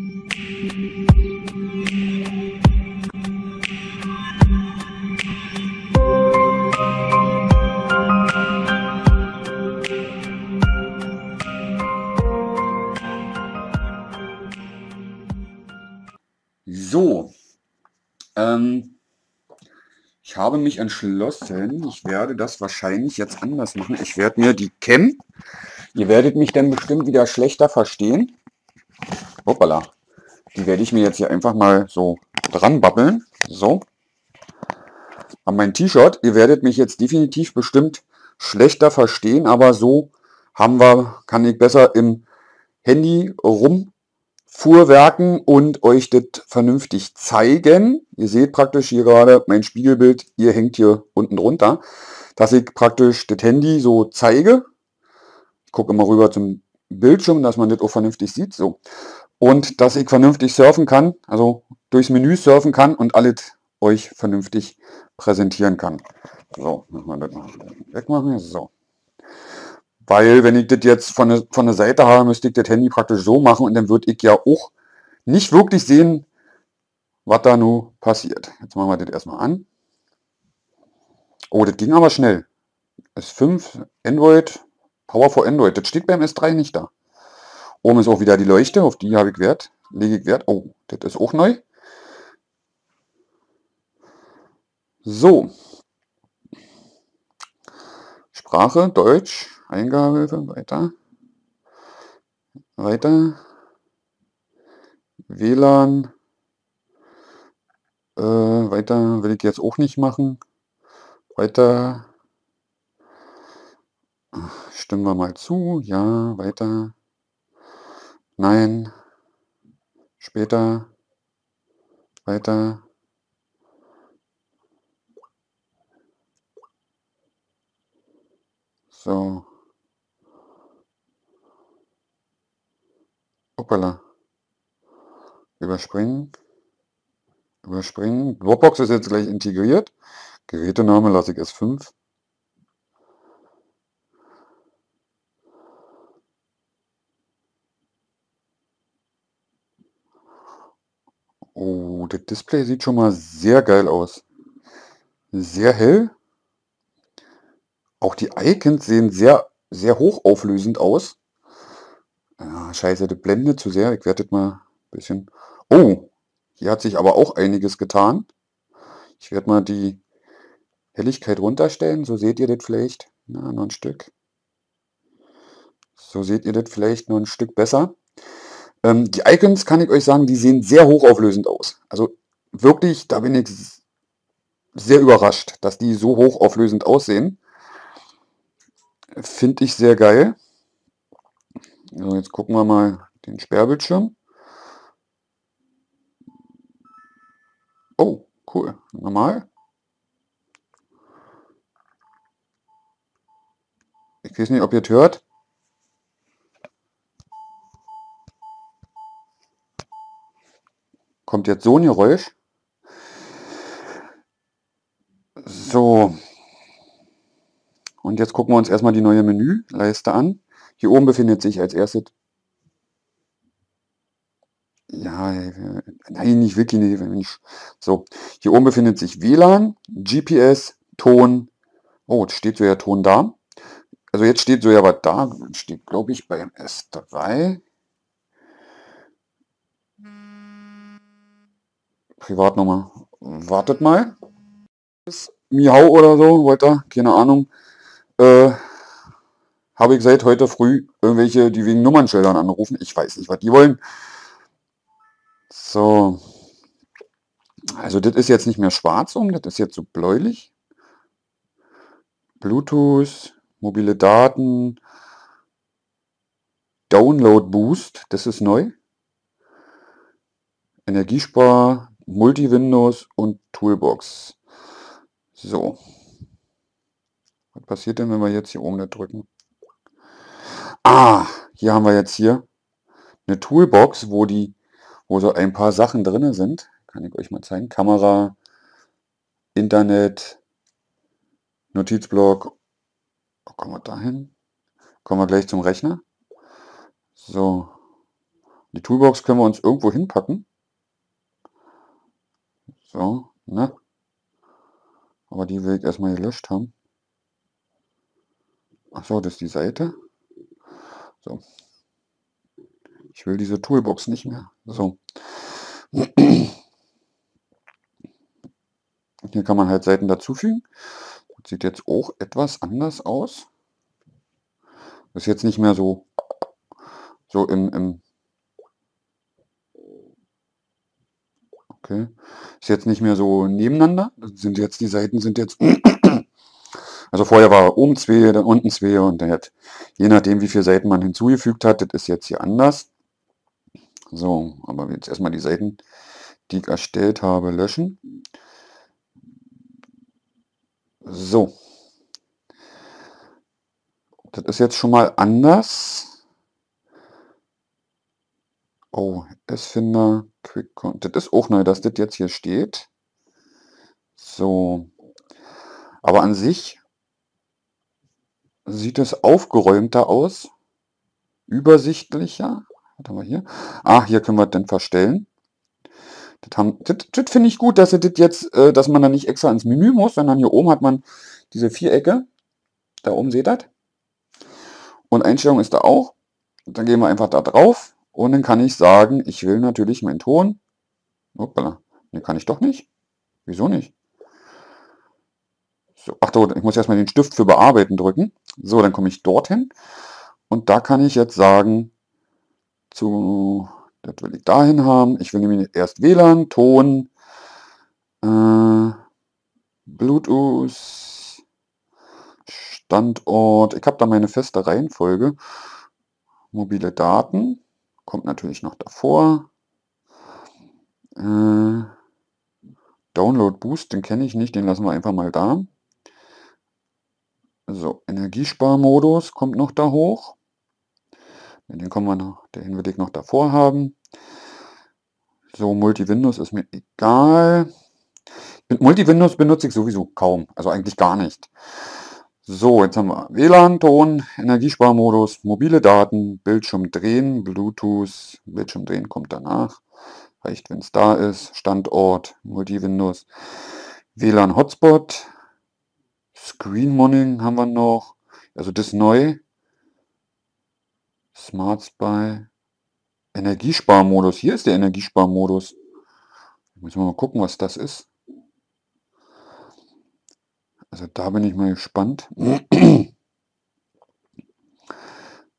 So, ähm, ich habe mich entschlossen, ich werde das wahrscheinlich jetzt anders machen. Ich werde mir die Cam, ihr werdet mich dann bestimmt wieder schlechter verstehen. Hoppala. Die werde ich mir jetzt hier einfach mal so dran babbeln. So. An mein T-Shirt. Ihr werdet mich jetzt definitiv bestimmt schlechter verstehen, aber so haben wir, kann ich besser im Handy rumfuhrwerken und euch das vernünftig zeigen. Ihr seht praktisch hier gerade mein Spiegelbild, ihr hängt hier unten drunter, dass ich praktisch das Handy so zeige. Ich gucke immer rüber zum Bildschirm, dass man das auch vernünftig sieht. So und dass ich vernünftig surfen kann, also durchs Menü surfen kann und alles euch vernünftig präsentieren kann. So, wir das mal wegmachen. So. Weil wenn ich das jetzt von der, von der Seite habe, müsste ich das Handy praktisch so machen und dann würde ich ja auch nicht wirklich sehen, was da nun passiert. Jetzt machen wir das erstmal an. Oh, das ging aber schnell. S5, Android, Power for Android. Das steht beim S3 nicht da. Oben ist auch wieder die Leuchte, auf die habe ich Wert, lege ich Wert. Oh, das ist auch neu. So. Sprache, Deutsch, Eingabehilfe, weiter. Weiter. WLAN. Äh, weiter will ich jetzt auch nicht machen. Weiter. Stimmen wir mal zu. Ja, weiter. Nein. Später. Weiter. So. Hoppala. Überspringen. Überspringen. Dropbox ist jetzt gleich integriert. Gerätename lasse ich S5. Oh, das Display sieht schon mal sehr geil aus. Sehr hell. Auch die Icons sehen sehr, sehr hochauflösend aus. Ja, scheiße, das blendet zu sehr. Ich werde das mal ein bisschen... Oh, hier hat sich aber auch einiges getan. Ich werde mal die Helligkeit runterstellen. So seht ihr das vielleicht. Na, noch ein Stück. So seht ihr das vielleicht noch ein Stück besser. Ähm, die Icons, kann ich euch sagen, die sehen sehr hochauflösend aus. Also wirklich, da bin ich sehr überrascht, dass die so hochauflösend aussehen. Finde ich sehr geil. So, jetzt gucken wir mal den Sperrbildschirm. Oh, cool. Normal. Ich weiß nicht, ob ihr es hört. Kommt jetzt so ein Geräusch. So. Und jetzt gucken wir uns erstmal die neue Menüleiste an. Hier oben befindet sich als erstes ja, nein, nicht wirklich nicht. So, hier oben befindet sich WLAN, GPS, Ton. Oh, jetzt steht so ja Ton da. Also jetzt steht so ja was da. Steht, glaube ich, beim S3. Privatnummer. Wartet mal. Miau oder so, weiter, keine Ahnung. Äh, Habe ich seit heute früh irgendwelche, die wegen Nummernschildern anrufen. Ich weiß nicht, was die wollen. So. Also das ist jetzt nicht mehr schwarz um, das ist jetzt so bläulich. Bluetooth, mobile Daten, Download Boost, das ist neu. Energiespar, Multi-Windows und Toolbox. So. Was passiert denn, wenn wir jetzt hier oben nicht drücken? Ah, hier haben wir jetzt hier eine Toolbox, wo die, wo so ein paar Sachen drin sind. Kann ich euch mal zeigen. Kamera, Internet, Notizblock. Kommen wir dahin? Kommen wir gleich zum Rechner. So. Die Toolbox können wir uns irgendwo hinpacken. So, ne? Aber die will ich erstmal gelöscht haben. Achso, das ist die Seite. So. Ich will diese Toolbox nicht mehr. So. Hier kann man halt Seiten dazufügen. Das sieht jetzt auch etwas anders aus. Ist jetzt nicht mehr so, so im, im Okay. Ist jetzt nicht mehr so nebeneinander. Das sind jetzt die Seiten sind jetzt also vorher war oben zwei, dann unten zwei und dann hat, je nachdem wie viele Seiten man hinzugefügt hat, das ist jetzt hier anders. So, aber jetzt erstmal die Seiten, die ich erstellt habe, löschen. So. Das ist jetzt schon mal anders. Oh, S-Finder, Quick Das ist auch neu, dass das jetzt hier steht. So. Aber an sich sieht es aufgeräumter aus. Übersichtlicher. Was haben wir hier? Ah, hier können wir den verstellen. Das, das, das finde ich gut, dass das jetzt, äh, dass man da nicht extra ins Menü muss, sondern hier oben hat man diese Vierecke. Da oben seht ihr das. Und Einstellung ist da auch. Dann gehen wir einfach da drauf und dann kann ich sagen, ich will natürlich meinen Ton. Hoppala, den kann ich doch nicht. Wieso nicht? So, ach so, ich muss erstmal den Stift für Bearbeiten drücken. So, dann komme ich dorthin. Und da kann ich jetzt sagen, zu, das will ich dahin haben. Ich will nämlich erst WLAN, Ton, äh, Bluetooth, Standort. Ich habe da meine feste Reihenfolge. Mobile Daten kommt natürlich noch davor. Äh, Download Boost, den kenne ich nicht, den lassen wir einfach mal da. So, Energiesparmodus kommt noch da hoch. Den kommen wir noch, den will ich noch davor haben. So, Multi-Windows ist mir egal. Multi-Windows benutze ich sowieso kaum, also eigentlich gar nicht. So, jetzt haben wir WLAN, Ton, Energiesparmodus, mobile Daten, Bildschirm drehen, Bluetooth, Bildschirm drehen kommt danach. Reicht, wenn es da ist. Standort, Multi-Windows, WLAN Hotspot, Screen Monitoring haben wir noch. Also das neu. Smart Spy. Energiesparmodus. Hier ist der Energiesparmodus. Müssen wir mal gucken, was das ist. Also da bin ich mal gespannt.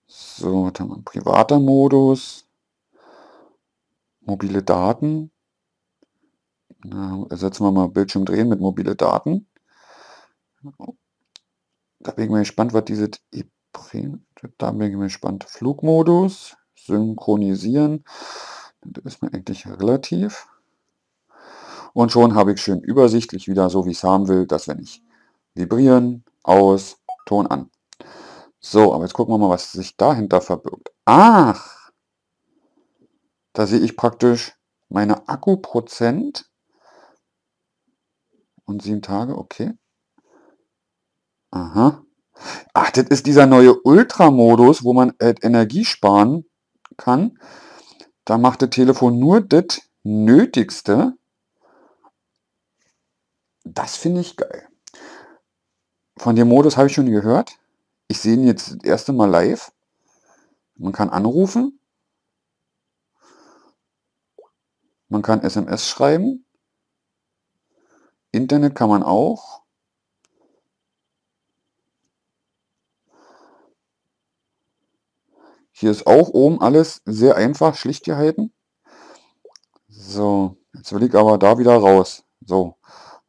So, was haben wir? Privater Modus. Mobile Daten. Na, ersetzen wir mal Bildschirm drehen mit mobile Daten. Da bin ich mal gespannt, was diese da bin ich mal gespannt. Flugmodus, synchronisieren. Das ist mir eigentlich relativ. Und schon habe ich schön übersichtlich wieder, so wie es haben will, dass wenn ich vibrieren, aus, Ton an. So, aber jetzt gucken wir mal, was sich dahinter verbirgt. Ach, da sehe ich praktisch meine Akkuprozent und sieben Tage, okay. Aha. Ach, das ist dieser neue Ultra-Modus, wo man äh, Energie sparen kann. Da macht das Telefon nur das Nötigste. Das finde ich geil. Von dem Modus habe ich schon gehört. Ich sehe ihn jetzt das erste Mal live. Man kann anrufen. Man kann SMS schreiben. Internet kann man auch. Hier ist auch oben alles sehr einfach, schlicht gehalten. So, jetzt will ich aber da wieder raus. So,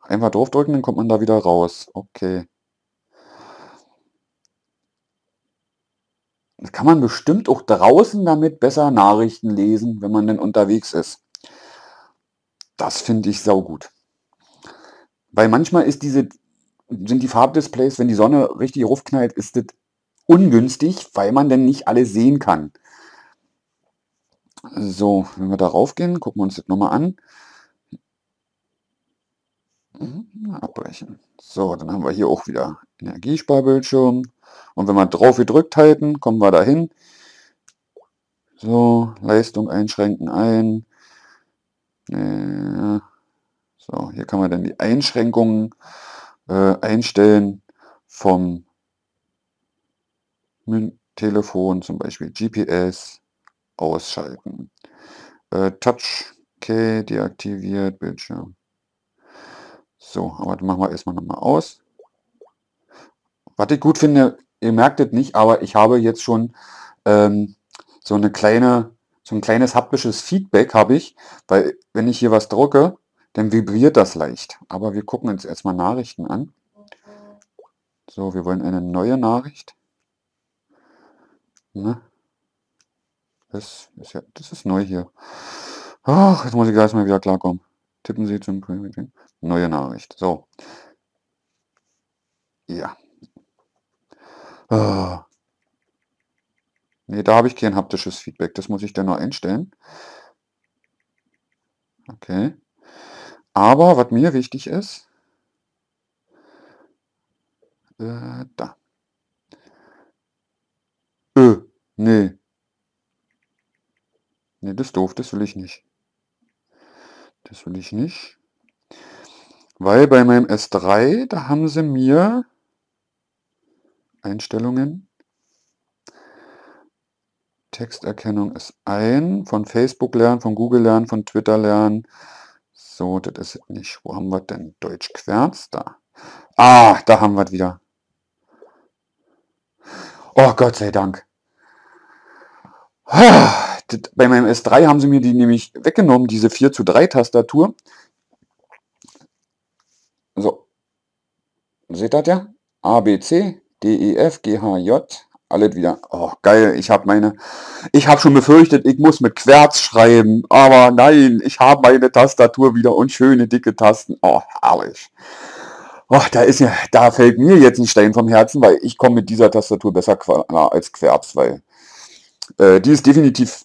einfach draufdrücken, dann kommt man da wieder raus. Okay. Das kann man bestimmt auch draußen damit besser Nachrichten lesen, wenn man denn unterwegs ist. Das finde ich saugut. Weil manchmal ist diese, sind die Farbdisplays, wenn die Sonne richtig raufknallt, ist das ungünstig, weil man denn nicht alles sehen kann. So, wenn wir darauf gehen, gucken wir uns das nochmal an. Mhm, abbrechen. So, dann haben wir hier auch wieder Energiesparbildschirm. Und wenn wir drauf gedrückt halten, kommen wir dahin. So, Leistung einschränken ein. So, hier kann man dann die Einschränkungen äh, einstellen vom Telefon, zum Beispiel GPS, ausschalten. Äh, Touch Key deaktiviert, Bildschirm. So, aber das machen wir erstmal nochmal aus. Was ich gut finde, ihr merkt es nicht, aber ich habe jetzt schon ähm, so eine kleine, so ein kleines haptisches Feedback habe ich, weil wenn ich hier was drücke, dann vibriert das leicht. Aber wir gucken uns erstmal Nachrichten an. So, wir wollen eine neue Nachricht. Ne? Das ist ja, das ist neu hier. Ach, jetzt muss ich gleich mal wieder klarkommen. Tippen Sie zum Neue Nachricht. So. Ja. Ah. Ne, da habe ich kein haptisches Feedback. Das muss ich dann noch einstellen. Okay. Aber was mir wichtig ist, äh, da. Äh, nee. Nee, das ist doof, das will ich nicht. Das will ich nicht. Weil bei meinem S3, da haben sie mir Einstellungen. Texterkennung ist ein. Von Facebook lernen, von Google lernen, von Twitter lernen. So, das ist nicht. Wo haben wir denn? Deutsch Querz? Da. Ah, da haben wir es wieder. Oh Gott sei Dank. Bei meinem S3 haben sie mir die nämlich weggenommen, diese 4 zu 3 Tastatur. So. Seht ihr ja? A, B, C, D, E, F, G, H, J. Alles wieder. Oh, geil. Ich habe meine. Ich habe schon befürchtet, ich muss mit Querz schreiben. Aber nein, ich habe meine Tastatur wieder und schöne dicke Tasten. Oh, herrlich. Oh, da ist ja, da fällt mir jetzt ein Stein vom Herzen, weil ich komme mit dieser Tastatur besser als Querz, weil äh, die ist definitiv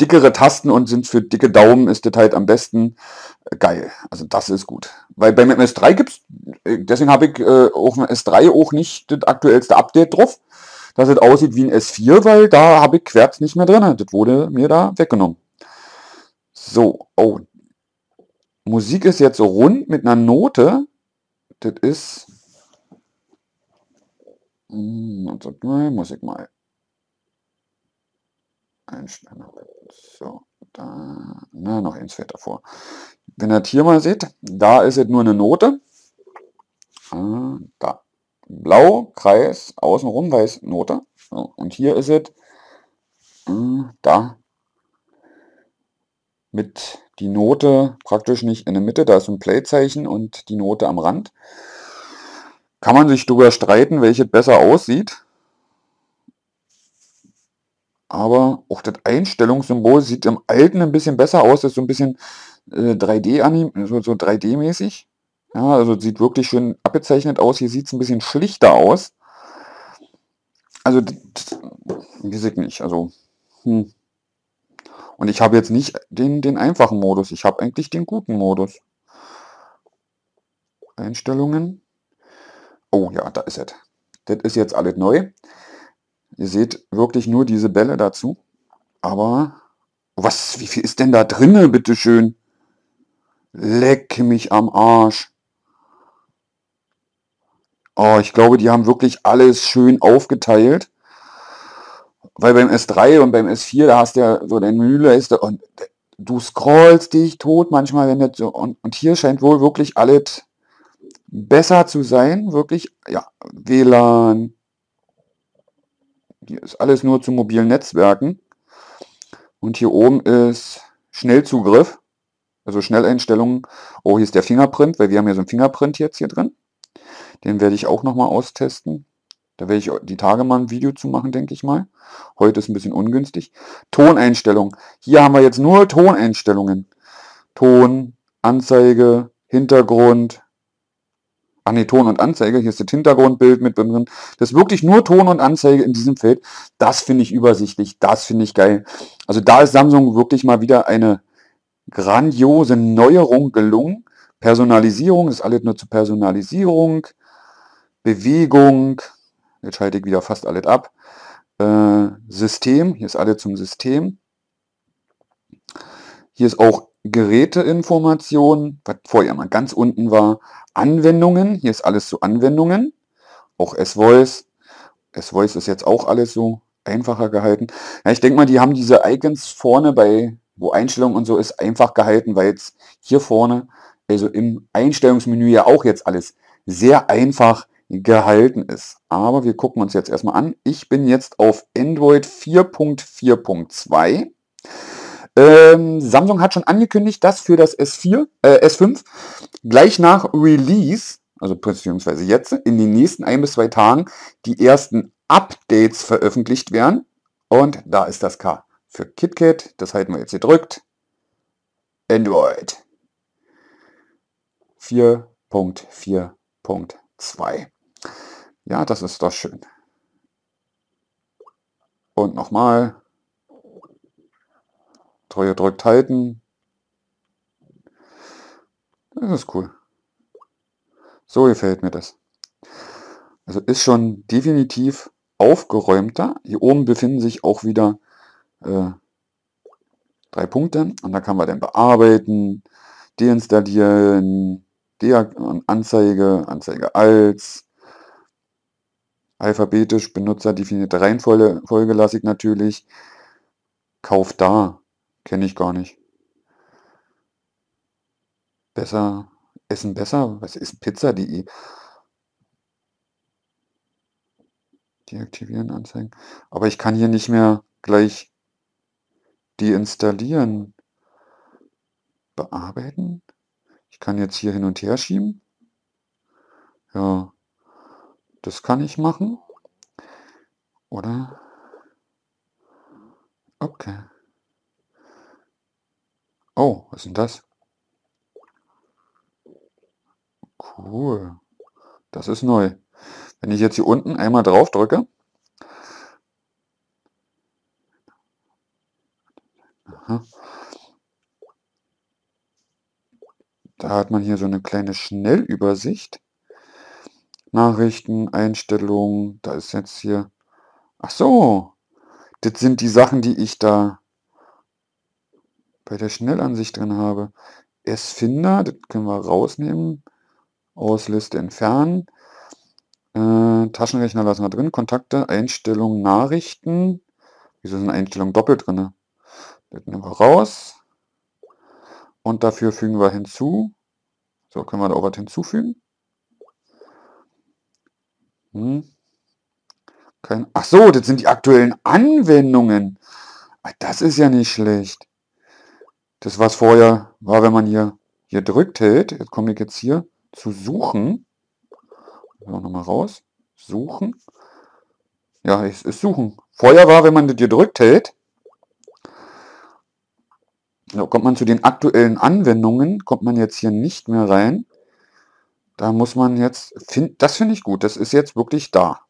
dickere Tasten und sind für dicke Daumen ist das halt am besten geil. Also das ist gut. Weil beim S3 gibt's, äh, deswegen habe ich äh, auf dem S3 auch nicht das aktuellste Update drauf, dass es aussieht wie ein S4, weil da habe ich Querz nicht mehr drin. Das wurde mir da weggenommen. So, oh. Musik ist jetzt rund mit einer Note. Das ist... Hm, muss ich mal einstellen. So, da, na, noch eins fällt davor. Wenn ihr das hier mal seht, da ist es nur eine Note. Ah, da. Blau, Kreis, außenrum weiß, Note. Und hier ist es äh, da mit die Note praktisch nicht in der Mitte, da ist ein Playzeichen und die Note am Rand. Kann man sich darüber streiten, welches besser aussieht. Aber auch das Einstellungssymbol sieht im alten ein bisschen besser aus. Das ist so ein bisschen äh, 3D so, so 3D-mäßig. Ja, also sieht wirklich schön abgezeichnet aus. Hier sieht es ein bisschen schlichter aus. Also, weiß ich nicht. Also, hm. Und ich habe jetzt nicht den, den einfachen Modus. Ich habe eigentlich den guten Modus. Einstellungen. Oh ja, da ist es. Das ist jetzt alles neu. Ihr seht wirklich nur diese Bälle dazu. Aber was, wie viel ist denn da drinne, bitteschön? Leck mich am Arsch. Oh, ich glaube, die haben wirklich alles schön aufgeteilt. Weil beim S3 und beim S4, da hast du ja so deine Menüleiste und du scrollst dich tot manchmal, wenn das so, und, und hier scheint wohl wirklich alles besser zu sein. Wirklich, ja, WLAN, hier ist alles nur zu mobilen Netzwerken. Und hier oben ist Schnellzugriff, also Schnelleinstellungen. Oh, hier ist der Fingerprint, weil wir haben ja so einen Fingerprint jetzt hier drin. Den werde ich auch nochmal austesten. Da werde ich die Tage mal ein Video zu machen, denke ich mal. Heute ist ein bisschen ungünstig. Toneinstellungen. Hier haben wir jetzt nur Toneinstellungen. Ton, Anzeige, Hintergrund, Ach nee, Ton und Anzeige, hier ist das Hintergrundbild mit drin. Das ist wirklich nur Ton und Anzeige in diesem Feld. Das finde ich übersichtlich, das finde ich geil. Also da ist Samsung wirklich mal wieder eine grandiose Neuerung gelungen. Personalisierung, ist alles nur zur Personalisierung. Bewegung, jetzt schalte ich wieder fast alles ab. Äh, System, hier ist alles zum System. Hier ist auch Geräteinformation, was vorher mal ganz unten war. Anwendungen, hier ist alles zu Anwendungen. Auch S-Voice. S-Voice ist jetzt auch alles so einfacher gehalten. Ja, ich denke mal, die haben diese Icons vorne bei, wo Einstellungen und so ist, einfach gehalten, weil jetzt hier vorne, also im Einstellungsmenü ja auch jetzt alles sehr einfach gehalten ist. Aber wir gucken uns jetzt erstmal an. Ich bin jetzt auf Android 4.4.2. Ähm, Samsung hat schon angekündigt, dass für das S4, äh, S5 gleich nach Release, also beziehungsweise jetzt, in den nächsten ein bis zwei Tagen die ersten Updates veröffentlicht werden. Und da ist das K für KitKat. Das halten wir jetzt gedrückt. Android 4.4.2. Ja, das ist doch schön. Und nochmal. Treue drückt halten. Das ist cool. So gefällt mir das. Also ist schon definitiv aufgeräumter. Hier oben befinden sich auch wieder äh, drei Punkte. Und da kann man dann bearbeiten, deinstallieren, De Anzeige, Anzeige als, alphabetisch benutzerdefinierte Reihenfolge Folge lasse ich natürlich. Kauf da, kenne ich gar nicht. Besser, Essen besser, was ist Pizza.de? Deaktivieren, anzeigen. Aber ich kann hier nicht mehr gleich deinstallieren. Bearbeiten. Ich kann jetzt hier hin und her schieben. Ja, das kann ich machen. Oder? Okay. Oh, was ist denn das? Cool. Das ist neu. Wenn ich jetzt hier unten einmal drauf drücke, da hat man hier so eine kleine Schnellübersicht. Nachrichten, Einstellungen, da ist jetzt hier, ach so, das sind die Sachen, die ich da bei der Schnellansicht drin habe. S-Finder, das können wir rausnehmen, Ausliste entfernen, äh, Taschenrechner lassen wir drin, Kontakte, Einstellungen, Nachrichten, wieso sind Einstellungen doppelt drin? Das nehmen wir raus und dafür fügen wir hinzu, so können wir da auch was hinzufügen. Hm. Kein, ach so, das sind die aktuellen Anwendungen. Ah, das ist ja nicht schlecht. Das, was vorher war, wenn man hier, hier drückt hält, jetzt komme ich jetzt hier zu suchen. So, nochmal raus. Suchen. Ja, es ist suchen. Vorher war, wenn man das gedrückt hält, da kommt man zu den aktuellen Anwendungen, kommt man jetzt hier nicht mehr rein. Da muss man jetzt, find, das finde ich gut, das ist jetzt wirklich da.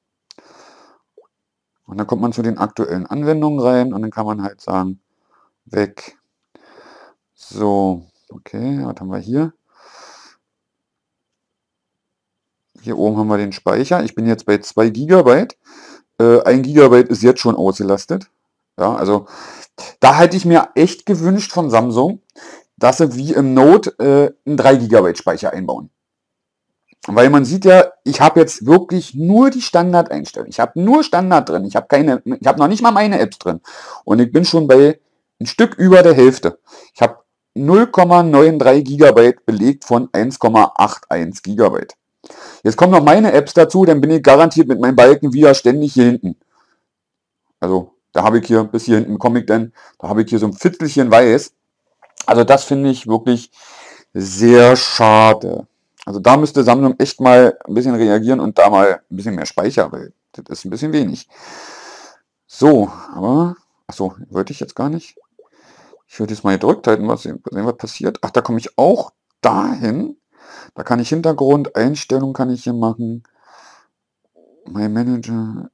Und dann kommt man zu den aktuellen Anwendungen rein und dann kann man halt sagen, weg. So, okay, was haben wir hier? Hier oben haben wir den Speicher. Ich bin jetzt bei 2 GB. Äh, 1 GB ist jetzt schon ausgelastet. Ja, also da hätte ich mir echt gewünscht von Samsung, dass sie wie im Note äh, einen 3 GB Speicher einbauen. Weil man sieht ja, ich habe jetzt wirklich nur die Standardeinstellung. Ich habe nur Standard drin. Ich habe keine, ich habe noch nicht mal meine Apps drin. Und ich bin schon bei ein Stück über der Hälfte. Ich habe 0,93 GB belegt von 1,81 GB. Jetzt kommen noch meine Apps dazu, dann bin ich garantiert mit meinem Balken wieder ständig hier hinten. Also da habe ich hier, bis hier hinten komme ich dann, da habe ich hier so ein Viertelchen weiß. Also das finde ich wirklich sehr schade. Also da müsste Samsung echt mal ein bisschen reagieren und da mal ein bisschen mehr Speicher, weil das ist ein bisschen wenig. So, aber, achso, wollte ich jetzt gar nicht. Ich würde jetzt mal gedrückt halten, was sehen, was passiert. Ach, da komme ich auch dahin. Da kann ich Hintergrund, Einstellungen kann ich hier machen. My Manager,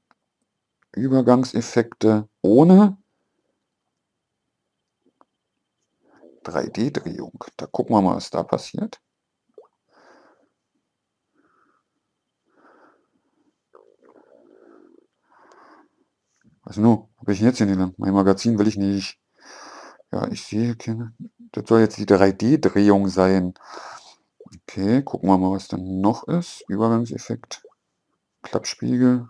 Übergangseffekte ohne 3D-Drehung. Da gucken wir mal, was da passiert. Was nun? Habe ich jetzt hier nicht? Mein Magazin will ich nicht. Ja, ich sehe keine. Das soll jetzt die 3D-Drehung sein. Okay, gucken wir mal, was dann noch ist. Übergangseffekt. Klappspiegel.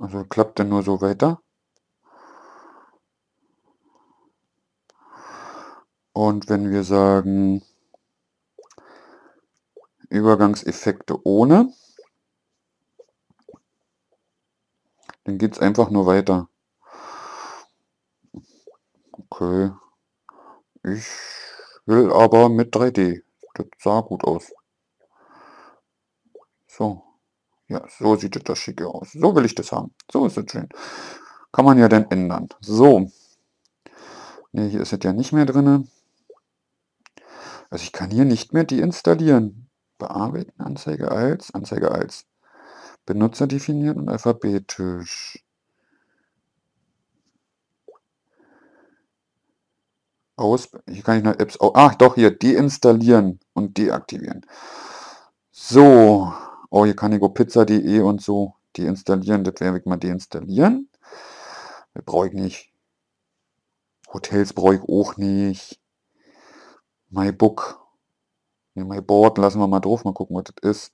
Also klappt dann nur so weiter. Und wenn wir sagen Übergangseffekte ohne, dann geht es einfach nur weiter. Okay. Ich will aber mit 3D. Das sah gut aus. So. Ja, so sieht das schick aus. So will ich das haben. So ist es schön. Kann man ja dann ändern. So. Ne, hier ist es ja nicht mehr drin. Also ich kann hier nicht mehr deinstallieren. Bearbeiten, Anzeige als, Anzeige als. Benutzer definiert und alphabetisch. Aus, hier kann ich noch Apps, oh, ach doch, hier deinstallieren und deaktivieren. So, oh, hier kann ich go pizza.de und so deinstallieren, das werde ich mal deinstallieren. Brauche ich nicht. Hotels brauche ich auch nicht. MyBook. Ne, MyBoard lassen wir mal drauf, mal gucken, was das ist.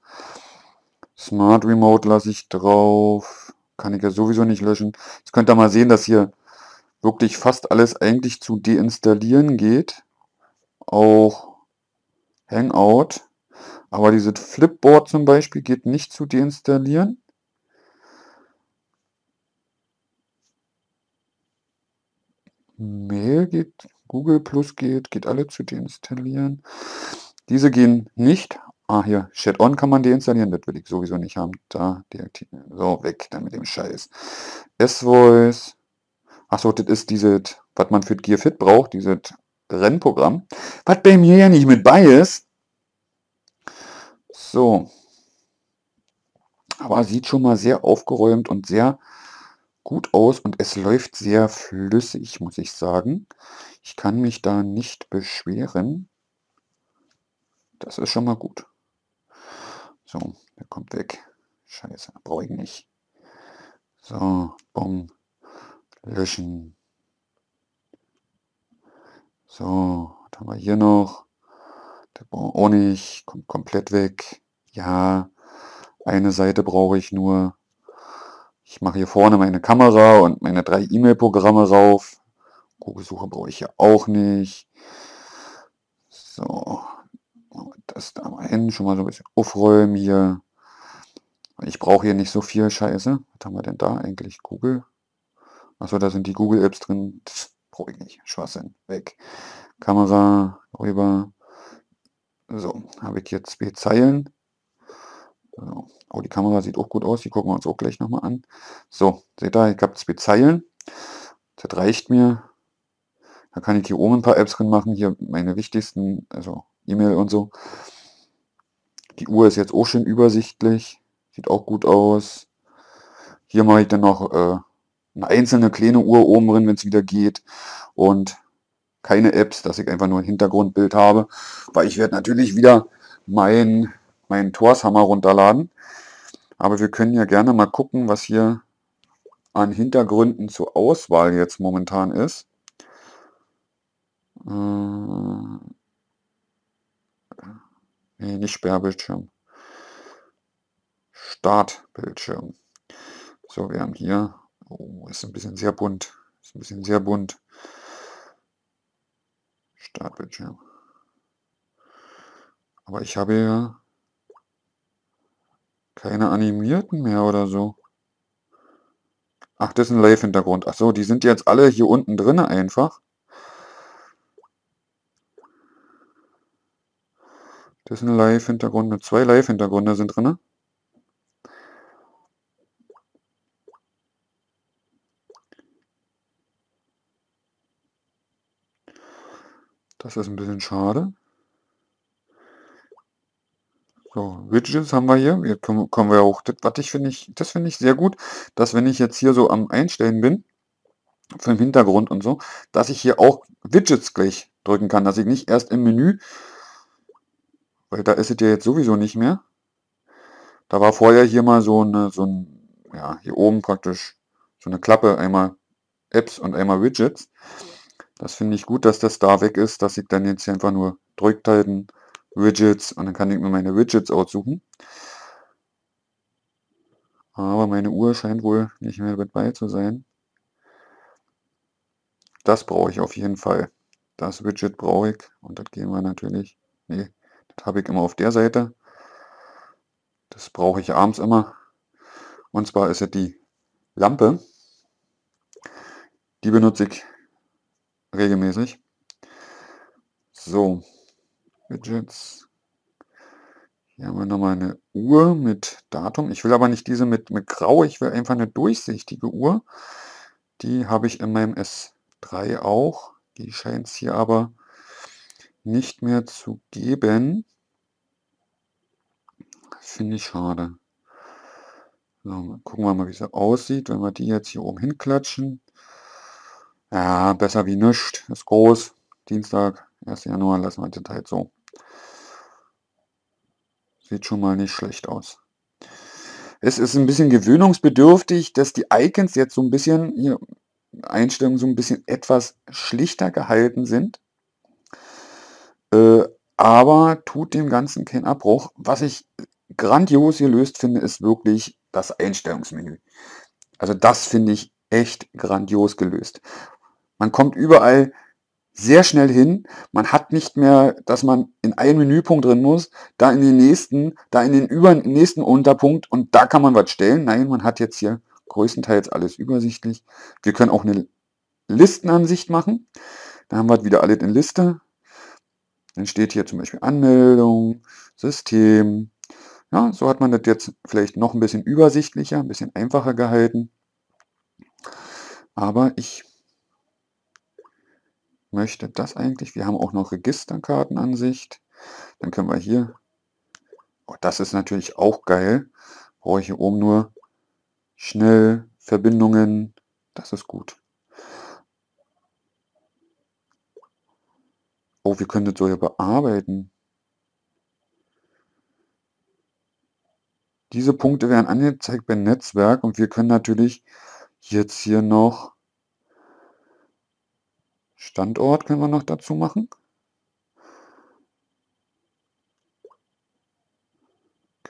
Smart Remote lasse ich drauf. Kann ich ja sowieso nicht löschen. Jetzt könnt ihr mal sehen, dass hier wirklich fast alles eigentlich zu deinstallieren geht. Auch Hangout. Aber dieses Flipboard zum Beispiel geht nicht zu deinstallieren. Mail geht, Google Plus geht, geht alle zu deinstallieren. Diese gehen nicht. Ah, hier, Chat-On kann man deinstallieren, das will ich sowieso nicht haben. Da, deaktivieren. So, weg dann mit dem Scheiß. S-Voice, Achso, das ist dieses, was man für Gear Fit braucht, dieses Rennprogramm. Was bei mir ja nicht mit bei ist. So. Aber sieht schon mal sehr aufgeräumt und sehr gut aus und es läuft sehr flüssig, muss ich sagen. Ich kann mich da nicht beschweren. Das ist schon mal gut. So, der kommt weg. Scheiße, brauche ich nicht. So, bumm löschen. So, was haben wir hier noch? Der braucht auch nicht, kommt komplett weg. Ja, eine Seite brauche ich nur. Ich mache hier vorne meine Kamera und meine drei E-Mail-Programme rauf. Google-Suche brauche ich ja auch nicht. So, das da mal hin, schon mal so ein bisschen aufräumen hier. Ich brauche hier nicht so viel Scheiße. Was haben wir denn da eigentlich? Google? Achso, da sind die Google Apps drin. Brauche ich nicht. Schwachsinn. Weg. Kamera rüber. So, habe ich jetzt zwei Zeilen. So. Oh, die Kamera sieht auch gut aus. Die gucken wir uns auch gleich nochmal an. So, seht ihr, ich habe zwei Zeilen. Das reicht mir. Da kann ich hier oben ein paar Apps drin machen. Hier meine wichtigsten, also E-Mail und so. Die Uhr ist jetzt auch schön übersichtlich. Sieht auch gut aus. Hier mache ich dann noch äh, eine einzelne kleine Uhr oben drin, wenn es wieder geht. Und keine Apps, dass ich einfach nur ein Hintergrundbild habe. Weil ich werde natürlich wieder mein, meinen Torshammer runterladen. Aber wir können ja gerne mal gucken, was hier an Hintergründen zur Auswahl jetzt momentan ist. Äh, nee, nicht Sperrbildschirm. Startbildschirm. So, wir haben hier Oh, ist ein bisschen sehr bunt. Ist ein bisschen sehr bunt. Startbildschirm. Aber ich habe ja keine animierten mehr oder so. Ach, das ist ein Live-Hintergrund. Ach so, die sind jetzt alle hier unten drin einfach. Das ist ein Live-Hintergrund. Zwei Live-Hintergründe sind drin. Das ist ein bisschen schade. So, Widgets haben wir hier. Hier kommen, kommen wir auch, das, was ich finde ich, das finde ich sehr gut, dass wenn ich jetzt hier so am Einstellen bin, für den Hintergrund und so, dass ich hier auch Widgets gleich drücken kann, dass ich nicht erst im Menü, weil da ist es ja jetzt sowieso nicht mehr. Da war vorher hier mal so eine, so ein, ja, hier oben praktisch so eine Klappe einmal Apps und einmal Widgets. Das finde ich gut, dass das da weg ist, dass ich dann jetzt hier einfach nur drückt halten, Widgets und dann kann ich mir meine Widgets aussuchen. Aber meine Uhr scheint wohl nicht mehr mit bei zu sein. Das brauche ich auf jeden Fall. Das Widget brauche ich und das gehen wir natürlich. Nee, das habe ich immer auf der Seite. Das brauche ich abends immer. Und zwar ist es die Lampe. Die benutze ich regelmäßig. So, Widgets. Hier haben wir nochmal eine Uhr mit Datum. Ich will aber nicht diese mit, mit Grau, ich will einfach eine durchsichtige Uhr. Die habe ich in meinem S3 auch. Die scheint es hier aber nicht mehr zu geben. Finde ich schade. So, gucken wir mal, wie sie aussieht, wenn wir die jetzt hier oben hinklatschen. Ja, besser wie nichts. Ist groß. Dienstag, 1. Januar, lassen wir das halt so. Sieht schon mal nicht schlecht aus. Es ist ein bisschen gewöhnungsbedürftig, dass die Icons jetzt so ein bisschen, hier Einstellungen so ein bisschen etwas schlichter gehalten sind. Äh, aber tut dem Ganzen keinen Abbruch. Was ich grandios gelöst finde, ist wirklich das Einstellungsmenü. Also das finde ich echt grandios gelöst. Man kommt überall sehr schnell hin. Man hat nicht mehr, dass man in einen Menüpunkt drin muss, da in den nächsten, da in den über nächsten Unterpunkt und da kann man was stellen. Nein, man hat jetzt hier größtenteils alles übersichtlich. Wir können auch eine Listenansicht machen. Da haben wir wieder alles in Liste. Dann steht hier zum Beispiel Anmeldung, System. Ja, so hat man das jetzt vielleicht noch ein bisschen übersichtlicher, ein bisschen einfacher gehalten. Aber ich möchte das eigentlich. Wir haben auch noch Registerkartenansicht. Dann können wir hier, oh, das ist natürlich auch geil, brauche ich hier oben nur schnell Verbindungen, das ist gut. Oh, wir können das so hier bearbeiten. Diese Punkte werden angezeigt beim Netzwerk und wir können natürlich jetzt hier noch Standort können wir noch dazu machen.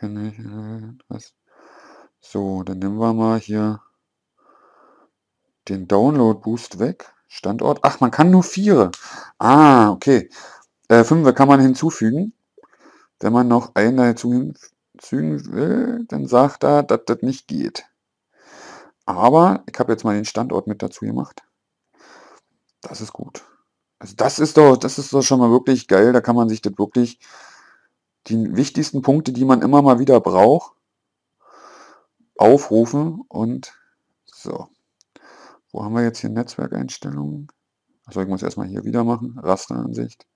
Äh? So, dann nehmen wir mal hier den Download Boost weg. Standort. Ach, man kann nur vier. Ah, okay. Äh, fünf kann man hinzufügen. Wenn man noch einen dazu hinzufügen will, dann sagt er, dass das nicht geht. Aber ich habe jetzt mal den Standort mit dazu gemacht. Das ist gut. Also das ist doch, das ist doch schon mal wirklich geil. Da kann man sich das wirklich die wichtigsten Punkte, die man immer mal wieder braucht, aufrufen und so. Wo haben wir jetzt hier Netzwerkeinstellungen? Also ich muss erstmal hier wieder machen. Rasteransicht.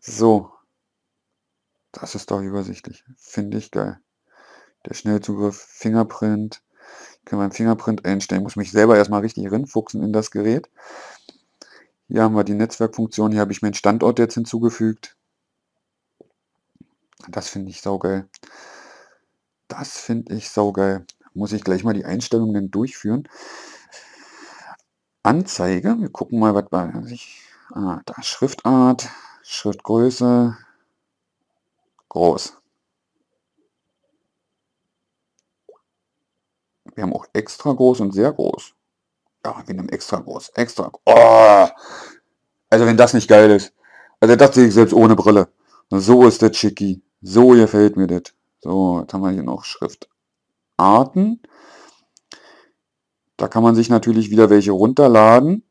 So. Das ist doch übersichtlich. Finde ich geil. Der Schnellzugriff, Fingerprint, kann meinen Fingerprint einstellen. Ich muss mich selber erstmal richtig rinfuchsen in das Gerät. Hier haben wir die Netzwerkfunktion. Hier habe ich meinen Standort jetzt hinzugefügt. Das finde ich saugeil. Das finde ich saugeil. Muss ich gleich mal die Einstellungen durchführen. Anzeige. Wir gucken mal, was bei sich. Ah, da Schriftart, Schriftgröße, groß. Wir haben auch extra groß und sehr groß. Ja, wir nehmen extra groß. Extra. Oh! Also wenn das nicht geil ist. Also das sehe ich selbst ohne Brille. So ist das schicki. So gefällt mir das. So, jetzt haben wir hier noch Schriftarten. Da kann man sich natürlich wieder welche runterladen.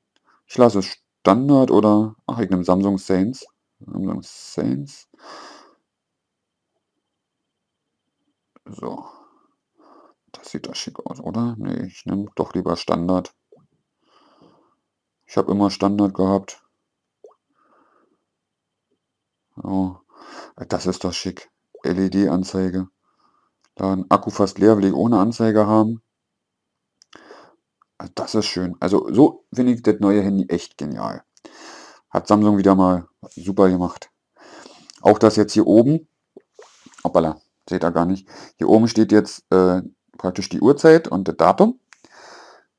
Ich lasse Standard oder, ach, ich nehme Samsung Saints. Samsung Saints. So. Das sieht doch schick aus, oder? Nee, ich nehme doch lieber Standard. Ich habe immer Standard gehabt. Oh, das ist doch schick. LED-Anzeige. Dann Akku fast leer, will ich ohne Anzeige haben. Das ist schön. Also so finde ich das neue Handy echt genial. Hat Samsung wieder mal super gemacht. Auch das jetzt hier oben. Hoppala, seht ihr gar nicht. Hier oben steht jetzt äh, praktisch die Uhrzeit und das Datum.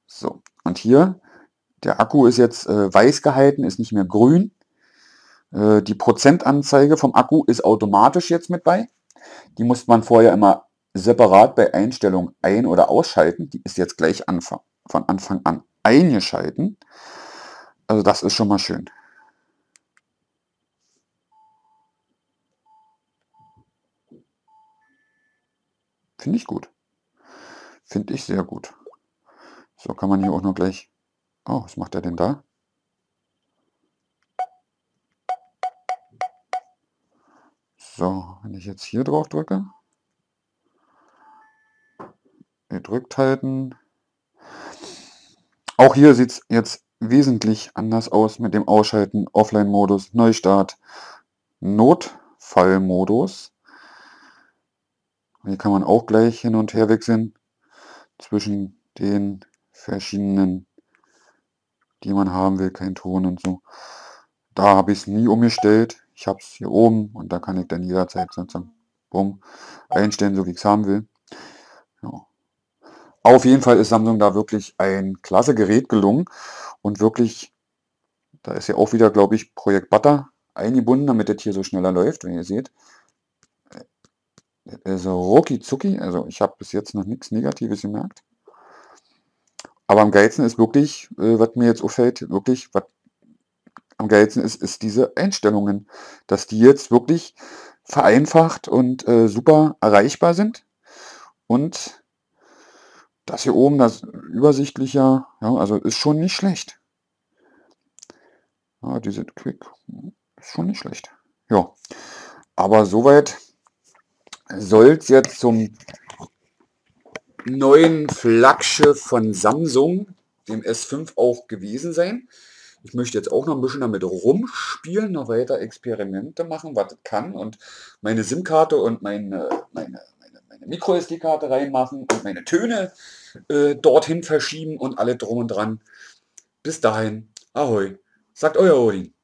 So, Und hier, der Akku ist jetzt äh, weiß gehalten, ist nicht mehr grün. Äh, die Prozentanzeige vom Akku ist automatisch jetzt mit bei. Die muss man vorher immer separat bei Einstellung ein- oder ausschalten. Die ist jetzt gleich Anfang, von Anfang an eingeschalten. Also das ist schon mal schön. Finde ich gut. Finde ich sehr gut. So kann man hier auch noch gleich... Oh, was macht er denn da? So, wenn ich jetzt hier drauf drücke, gedrückt halten. Auch hier sieht es jetzt wesentlich anders aus mit dem Ausschalten, Offline-Modus, Neustart, Notfallmodus. Hier kann man auch gleich hin und her wechseln zwischen den verschiedenen, die man haben will, kein Ton und so. Da habe ich es nie umgestellt. Ich habe es hier oben und da kann ich dann jederzeit sozusagen bumm, einstellen, so wie ich es haben will. Ja. Auf jeden Fall ist Samsung da wirklich ein klasse Gerät gelungen und wirklich, da ist ja auch wieder, glaube ich, Projekt Butter eingebunden, damit das hier so schneller läuft, wenn ihr seht. Also rucki zucki, also ich habe bis jetzt noch nichts Negatives gemerkt. Aber am geilsten ist wirklich, äh, was mir jetzt auffällt, wirklich, was am geilsten ist, ist diese Einstellungen, dass die jetzt wirklich vereinfacht und äh, super erreichbar sind. Und das hier oben, das übersichtlicher, ja, also ist schon nicht schlecht. Ja, diese Quick ist schon nicht schlecht. Ja, aber soweit soll es jetzt zum neuen Flaggschiff von Samsung, dem S5, auch gewesen sein. Ich möchte jetzt auch noch ein bisschen damit rumspielen, noch weiter Experimente machen, was kann und meine SIM-Karte und meine, meine, meine, meine Micro-SD-Karte reinmachen und meine Töne äh, dorthin verschieben und alle drum und dran. Bis dahin, ahoi, sagt euer Odin.